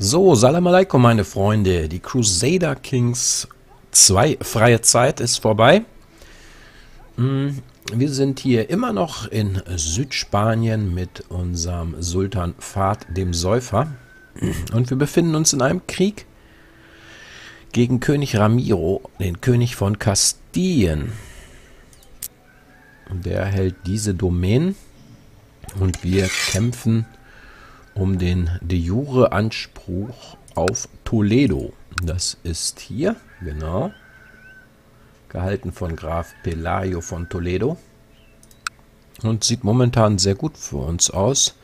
So, Salam Alaikum, meine Freunde. Die Crusader Kings 2 freie Zeit ist vorbei. Hm, wir sind hier immer noch in Südspanien mit unserem Sultan Fahd dem Säufer. Und wir befinden uns in einem Krieg gegen König Ramiro, den König von Kastilien. Der hält diese Domänen und wir kämpfen um den de jure Anspruch auf Toledo. Das ist hier, genau, gehalten von Graf Pelayo von Toledo und sieht momentan sehr gut für uns aus.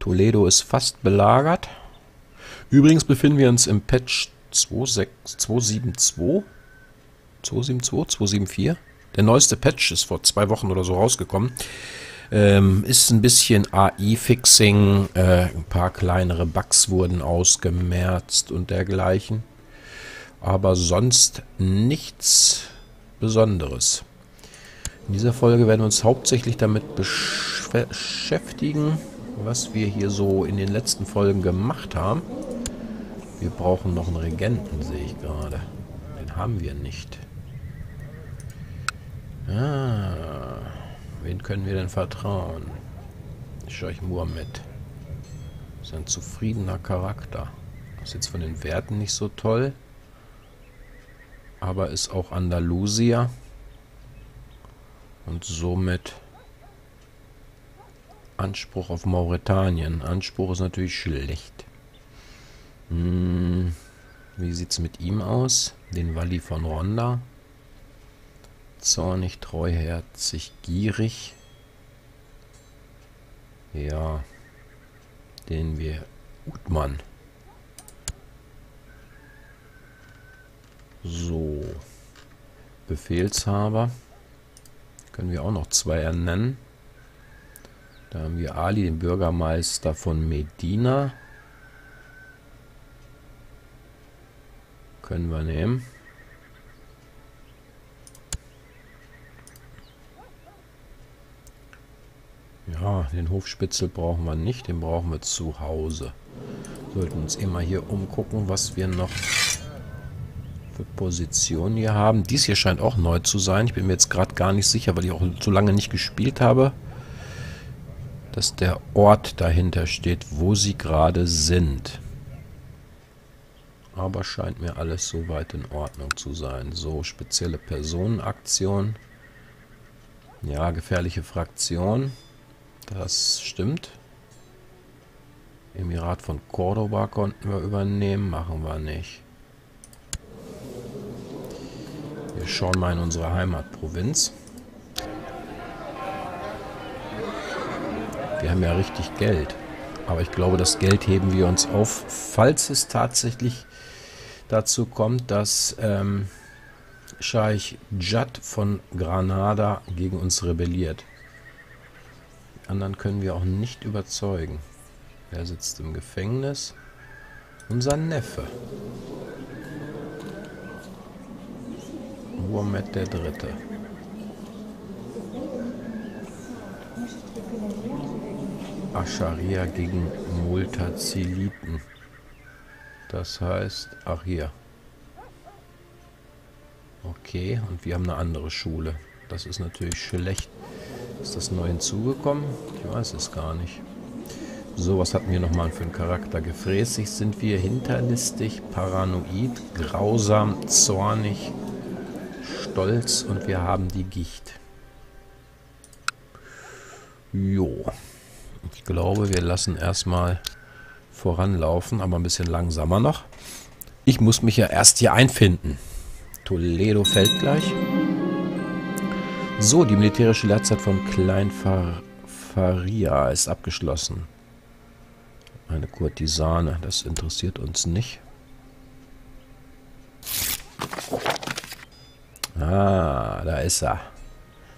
Toledo ist fast belagert. Übrigens befinden wir uns im Patch 272, 272, 274. Der neueste Patch ist vor zwei Wochen oder so rausgekommen. Ähm, ist ein bisschen AI-Fixing, äh, ein paar kleinere Bugs wurden ausgemerzt und dergleichen. Aber sonst nichts Besonderes. In dieser Folge werden wir uns hauptsächlich damit beschäftigen, was wir hier so in den letzten Folgen gemacht haben. Wir brauchen noch einen Regenten, sehe ich gerade. Den haben wir nicht. Ah, wen können wir denn vertrauen? Scheich Muhammad. Ist ein zufriedener Charakter. Ist jetzt von den Werten nicht so toll. Aber ist auch Andalusier. Und somit Anspruch auf Mauretanien. Anspruch ist natürlich schlecht. Hm, wie sieht es mit ihm aus? Den Walli von Ronda zornig, treuherzig, gierig. Ja, den wir Utmann. So, Befehlshaber. Können wir auch noch zwei ernennen. Da haben wir Ali, den Bürgermeister von Medina. Können wir nehmen. Ja, den Hofspitzel brauchen wir nicht, den brauchen wir zu Hause. Sollten uns immer hier umgucken, was wir noch für Positionen hier haben. Dies hier scheint auch neu zu sein. Ich bin mir jetzt gerade gar nicht sicher, weil ich auch so lange nicht gespielt habe, dass der Ort dahinter steht, wo sie gerade sind. Aber scheint mir alles soweit in Ordnung zu sein. So, spezielle Personenaktion. Ja, gefährliche Fraktion. Das stimmt. Emirat von Cordoba konnten wir übernehmen, machen wir nicht. Wir schauen mal in unsere Heimatprovinz. Wir haben ja richtig Geld. Aber ich glaube, das Geld heben wir uns auf, falls es tatsächlich dazu kommt, dass ähm, Scheich Jad von Granada gegen uns rebelliert anderen können wir auch nicht überzeugen. Er sitzt im Gefängnis. Unser Neffe. Muhammad der Dritte. Ascharia gegen Multaziliten. Das heißt, ach hier. Okay, und wir haben eine andere Schule. Das ist natürlich schlecht. Ist das neu hinzugekommen? Ich weiß es gar nicht. So, was hatten wir nochmal für einen Charakter? Gefräßig sind wir, hinterlistig, paranoid, grausam, zornig, stolz und wir haben die Gicht. Jo. Ich glaube, wir lassen erstmal voranlaufen, aber ein bisschen langsamer noch. Ich muss mich ja erst hier einfinden. Toledo fällt gleich. So, die militärische Lehrzeit von Klein Faria ist abgeschlossen. Eine Kurtisane, das interessiert uns nicht. Ah, da ist er.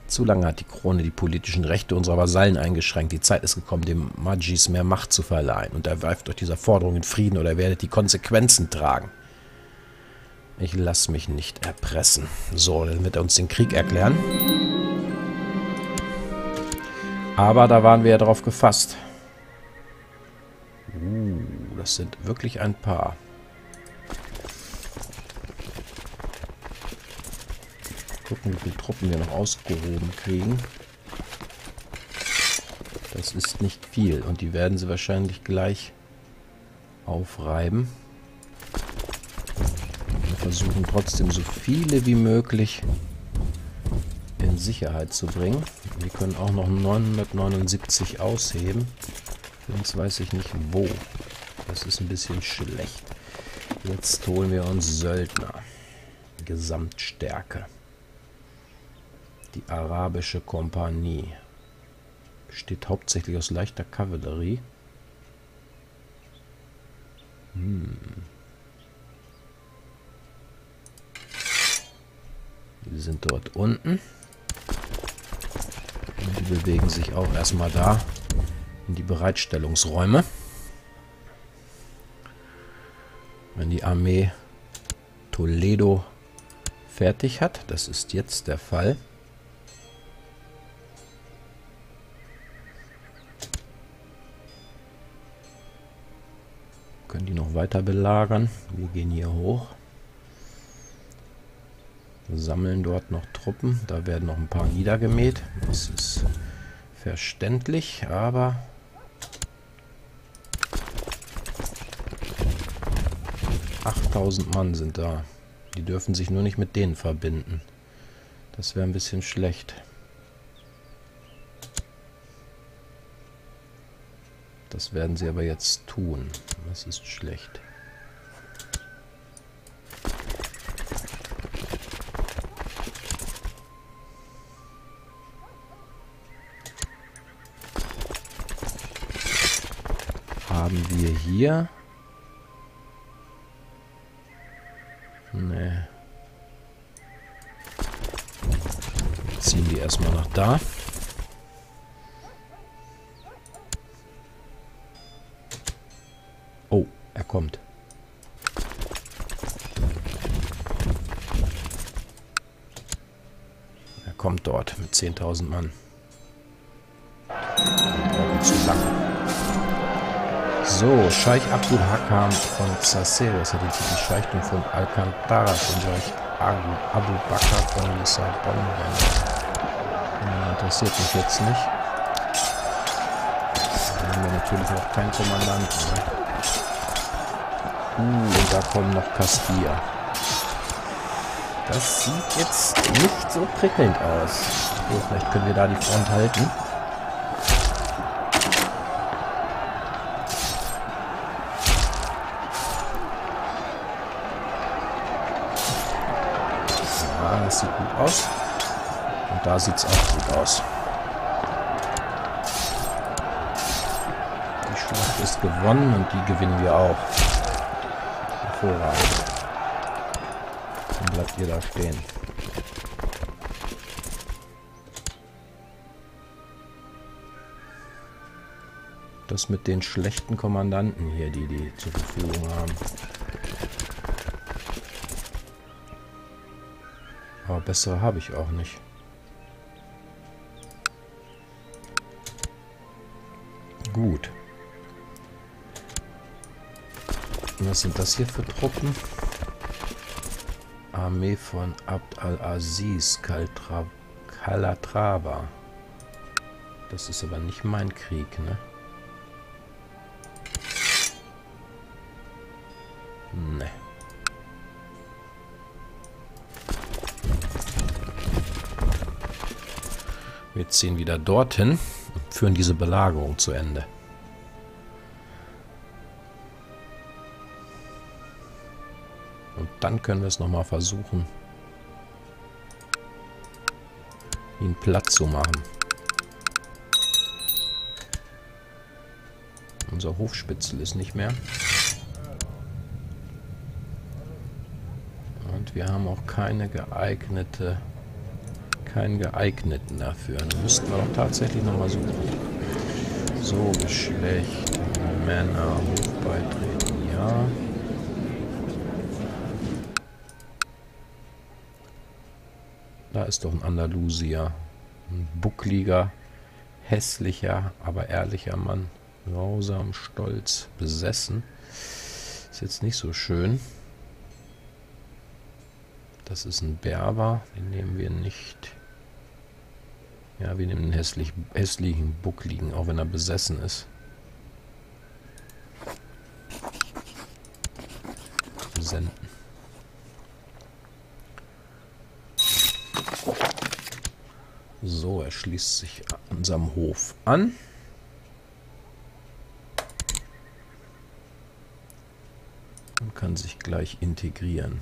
Zu lange hat die Krone die politischen Rechte unserer Vasallen eingeschränkt. Die Zeit ist gekommen, dem Magis mehr Macht zu verleihen. Und ergreift euch dieser Forderung in Frieden oder werdet die Konsequenzen tragen. Ich lasse mich nicht erpressen. So, dann wird er uns den Krieg erklären. Aber da waren wir ja drauf gefasst. Uh, Das sind wirklich ein paar. Gucken, wie viele Truppen wir noch ausgehoben kriegen. Das ist nicht viel. Und die werden sie wahrscheinlich gleich aufreiben. Wir versuchen trotzdem so viele wie möglich in Sicherheit zu bringen. Wir können auch noch 979 ausheben. Sonst weiß ich nicht wo. Das ist ein bisschen schlecht. Jetzt holen wir uns Söldner. Gesamtstärke. Die arabische Kompanie. Besteht hauptsächlich aus leichter Kavallerie. Hm. Die sind dort unten. Die bewegen sich auch erstmal da in die Bereitstellungsräume. Wenn die Armee Toledo fertig hat, das ist jetzt der Fall, können die noch weiter belagern. Wir gehen hier hoch. Sammeln dort noch Truppen. Da werden noch ein paar niedergemäht. Das ist verständlich, aber... ...8000 Mann sind da. Die dürfen sich nur nicht mit denen verbinden. Das wäre ein bisschen schlecht. Das werden sie aber jetzt tun. Das ist schlecht. Haben wir hier... Nee. Ziehen die erstmal nach da. kommt. Er kommt dort mit 10.000 Mann. So, Scheich Abdul Hakam von Caceres hat den Titel Scheichtum von Alcantara von Scheich Abu Bakr von Lissabon. Ja, interessiert mich jetzt nicht. Da haben wir natürlich noch keinen Kommandanten. Ne? Uh, und da kommen noch Castilla. Das sieht jetzt nicht so prickelnd aus. So, vielleicht können wir da die Front halten. Sieht gut aus. Und da sieht es auch gut aus. Die Schlacht ist gewonnen und die gewinnen wir auch. Hervorragend. Dann bleibt ihr da stehen. Das mit den schlechten Kommandanten hier, die die zur Verfügung haben. Aber bessere habe ich auch nicht. Gut. Was sind das hier für Truppen? Armee von Abd al-Aziz, Calatrava. Das ist aber nicht mein Krieg? Ne. Wir ziehen wieder dorthin und führen diese Belagerung zu Ende. dann können wir es nochmal versuchen, ihn platt zu machen. Unser Hofspitzel ist nicht mehr. Und wir haben auch keine geeignete, keinen geeigneten dafür. Dann müssten wir doch tatsächlich nochmal suchen. So, Geschlecht, Männer, Hochbeitreten, ja. Da ist doch ein Andalusier. Ein buckliger, hässlicher, aber ehrlicher Mann. Grausam, stolz, besessen. Ist jetzt nicht so schön. Das ist ein Berber, den nehmen wir nicht. Ja, wir nehmen einen hässlich, hässlichen Buckligen, auch wenn er besessen ist. Senden. So, er schließt sich unserem Hof an. Und kann sich gleich integrieren.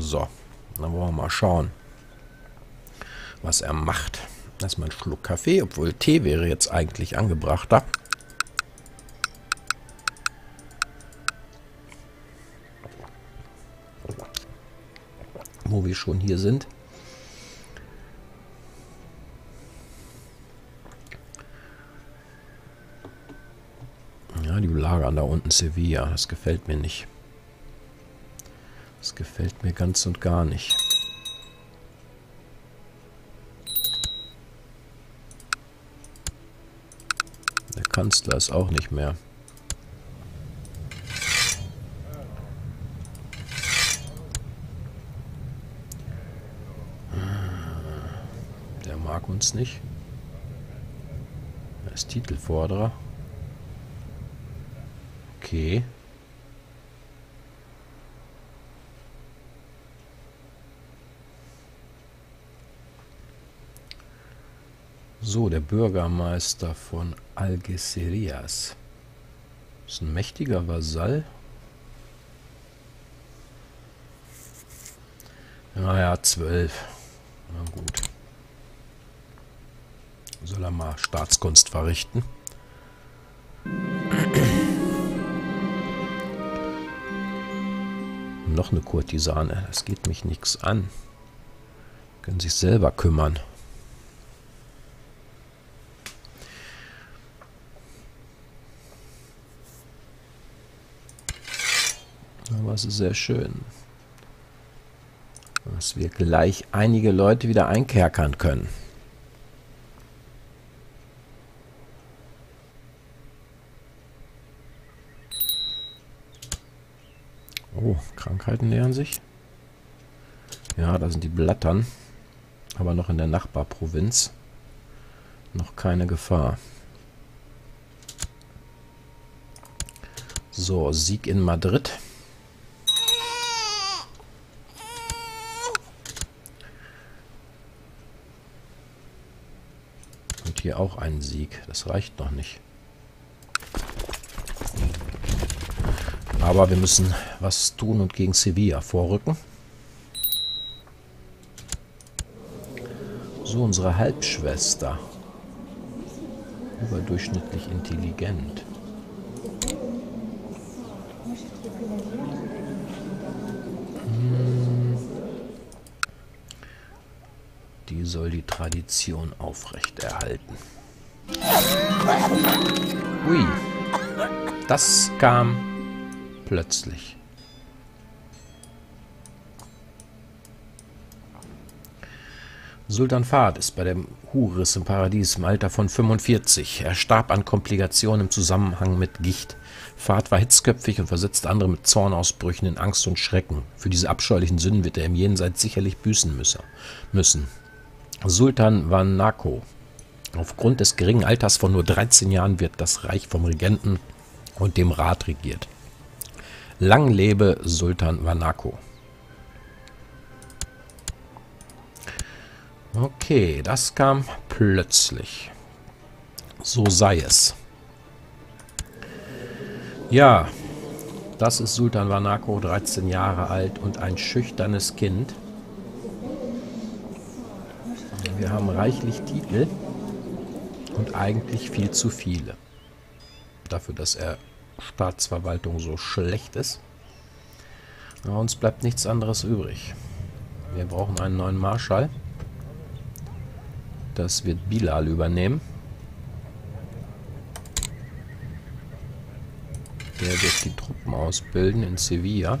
So, dann wollen wir mal schauen, was er macht. Erstmal einen Schluck Kaffee, obwohl Tee wäre jetzt eigentlich angebrachter. Wo wir schon hier sind. Ja, die lagern da unten Sevilla. Das gefällt mir nicht gefällt mir ganz und gar nicht. Der Kanzler ist auch nicht mehr. Der mag uns nicht. Er ist Titelforderer. Okay. So, der Bürgermeister von Algeciras. Ist ein mächtiger Vasall. Naja, zwölf. Na gut. Soll er mal Staatskunst verrichten. Noch eine Kurtisane, das geht mich nichts an. Können sich selber kümmern. Also sehr schön. Dass wir gleich einige Leute wieder einkerkern können. Oh, Krankheiten nähern sich. Ja, da sind die Blattern. Aber noch in der Nachbarprovinz. Noch keine Gefahr. So, Sieg in Madrid. Hier auch einen Sieg. Das reicht noch nicht. Aber wir müssen was tun und gegen Sevilla vorrücken. So, unsere Halbschwester. Überdurchschnittlich intelligent. soll die Tradition aufrechterhalten. Hui. das kam plötzlich. Sultan Fahd ist bei dem Huris im Paradies im Alter von 45. Er starb an Komplikationen im Zusammenhang mit Gicht. Fahd war hitzköpfig und versetzte andere mit Zornausbrüchen in Angst und Schrecken. Für diese abscheulichen Sünden wird er im Jenseits sicherlich büßen müssen. Sultan Wanako. Aufgrund des geringen Alters von nur 13 Jahren wird das Reich vom Regenten und dem Rat regiert. Lang lebe Sultan Wanako. Okay, das kam plötzlich. So sei es. Ja, das ist Sultan Wanako, 13 Jahre alt und ein schüchternes Kind. Wir haben reichlich Titel und eigentlich viel zu viele. Dafür, dass er Staatsverwaltung so schlecht ist. Aber uns bleibt nichts anderes übrig. Wir brauchen einen neuen Marschall. Das wird Bilal übernehmen. Der wird die Truppen ausbilden in Sevilla.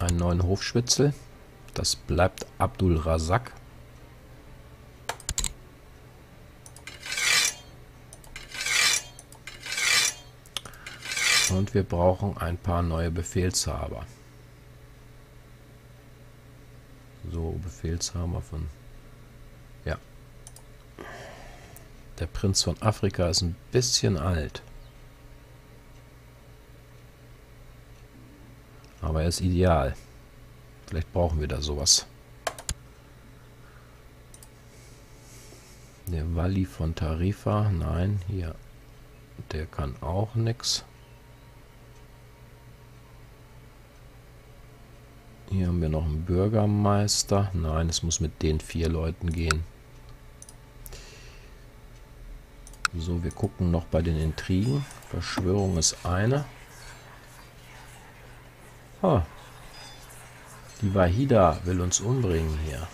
Einen neuen Hofschwitzel. Das bleibt Abdul Razak. Und wir brauchen ein paar neue Befehlshaber. So, Befehlshaber von... Ja. Der Prinz von Afrika ist ein bisschen alt. Aber er ist ideal. Vielleicht brauchen wir da sowas. Der Walli von Tarifa, nein, hier, der kann auch nichts. Hier haben wir noch einen Bürgermeister. Nein, es muss mit den vier Leuten gehen. So, wir gucken noch bei den Intrigen. Verschwörung ist eine. Oh. Die Wahida will uns umbringen hier.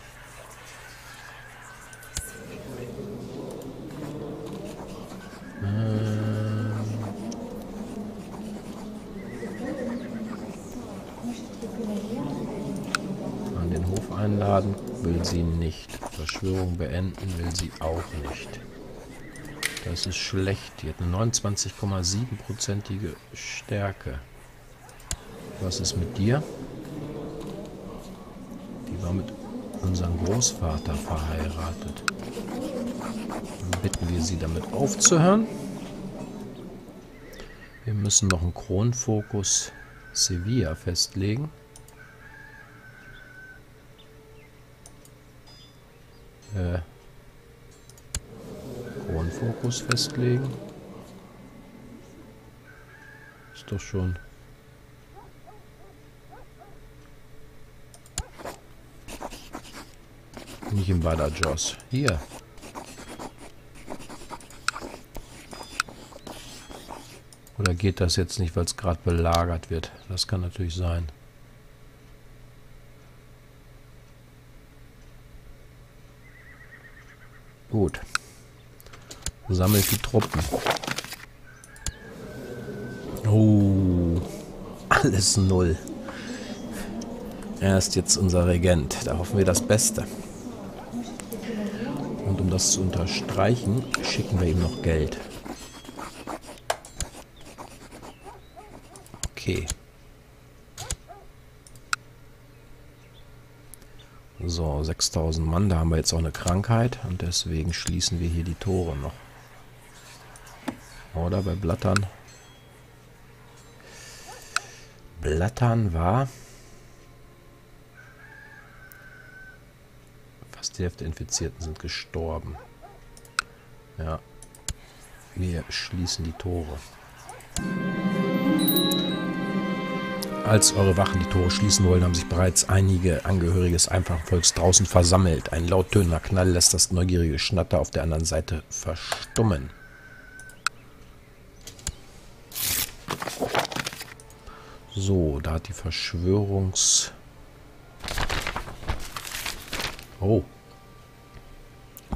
Ähm. An den Hof einladen will sie nicht. Verschwörung beenden will sie auch nicht. Das ist schlecht. Die hat eine 29,7%ige Stärke. Was ist mit dir? War mit unserem Großvater verheiratet. Dann bitten wir sie damit aufzuhören. Wir müssen noch einen Kronfokus Sevilla festlegen. Äh, Kronfokus festlegen. Ist doch schon... Nicht im Badajoz. Hier. Oder geht das jetzt nicht, weil es gerade belagert wird? Das kann natürlich sein. Gut. Sammelt die Truppen. Oh. Alles null. Er ist jetzt unser Regent. Da hoffen wir das Beste. Das zu unterstreichen, schicken wir ihm noch Geld. Okay. So, 6000 Mann, da haben wir jetzt auch eine Krankheit und deswegen schließen wir hier die Tore noch. Oder bei Blattern. Blattern war Die Hälfte der Infizierten sind gestorben. Ja. Wir schließen die Tore. Als eure Wachen die Tore schließen wollen, haben sich bereits einige Angehörige des einfachen Volks draußen versammelt. Ein lauttönender Knall lässt das neugierige Schnatter auf der anderen Seite verstummen. So, da hat die Verschwörungs... Oh.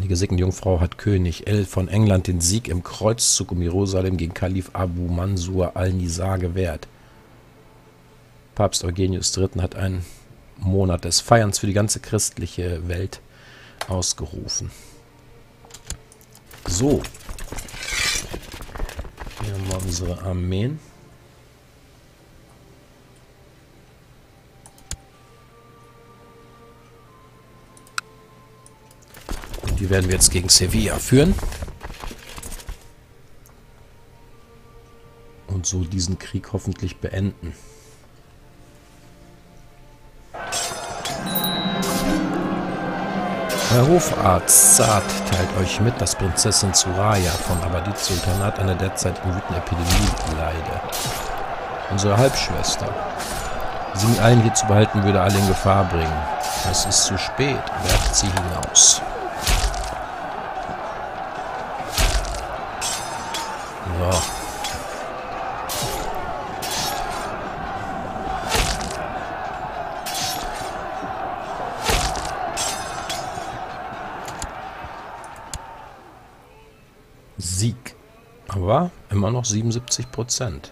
Die gesegnete Jungfrau hat König El von England den Sieg im Kreuzzug um Jerusalem gegen Kalif Abu Mansur al-Nizar gewährt. Papst Eugenius III. hat einen Monat des Feierns für die ganze christliche Welt ausgerufen. So. Hier haben wir unsere Armeen. Die werden wir jetzt gegen Sevilla führen. Und so diesen Krieg hoffentlich beenden. Herr Hofarzt Saad teilt euch mit, dass Prinzessin Suraya von Abadid Sultanat an der derzeitigen Wütenepidemie leide. Unsere Halbschwester. Sie mit allen hier zu behalten, würde alle in Gefahr bringen. Es ist zu spät. Werft sie hinaus. immer noch 77 Prozent.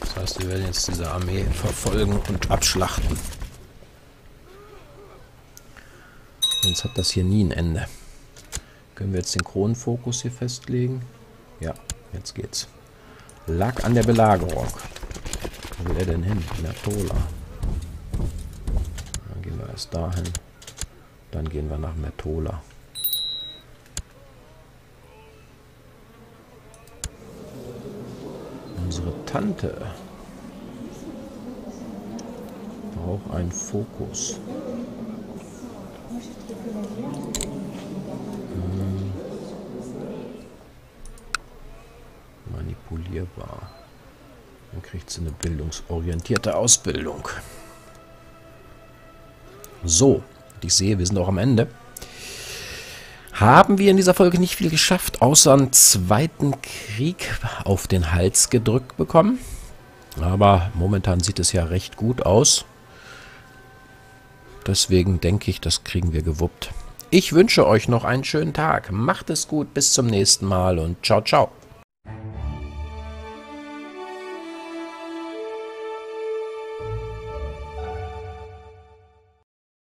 Das heißt, wir werden jetzt diese Armee verfolgen und abschlachten. Sonst hat das hier nie ein Ende. Können wir jetzt den Kronenfokus hier festlegen? Ja, jetzt geht's. Lack an der Belagerung. Wo will er denn hin? Mertola. Dann gehen wir erst dahin. Dann gehen wir nach Mertola. Unsere Tante braucht einen Fokus. Hm. Manipulierbar. Dann kriegt sie eine bildungsorientierte Ausbildung. So, ich sehe, wir sind auch am Ende. Haben wir in dieser Folge nicht viel geschafft, außer einen zweiten Krieg auf den Hals gedrückt bekommen. Aber momentan sieht es ja recht gut aus. Deswegen denke ich, das kriegen wir gewuppt. Ich wünsche euch noch einen schönen Tag. Macht es gut, bis zum nächsten Mal und ciao, ciao.